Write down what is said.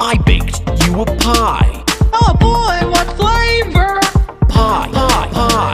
I baked you a pie. Oh boy, what flavor? Pie, pie, pie.